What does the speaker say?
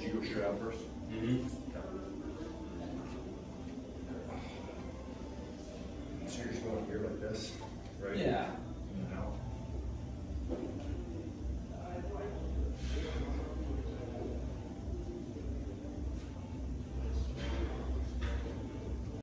Did you go straight out first? Mm-hmm. So you're just going here like this, right? Yeah.